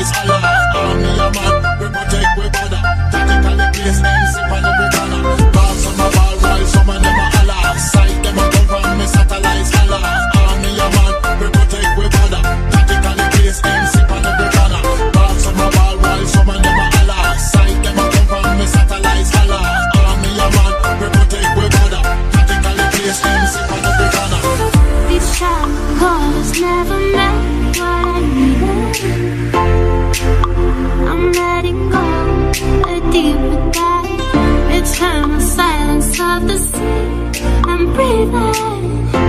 nice Allah. Army a man, we protect we banner. Tactically placed them sip on every corner. Bob on my ball while some a. Sight them a come from me satellites man, we protect we. Tactically sip on every corner. Ball. Sight them a come from me satellites I'm your man, we protect we banner. Tactically placed them sip on every corner. This shot never. baby.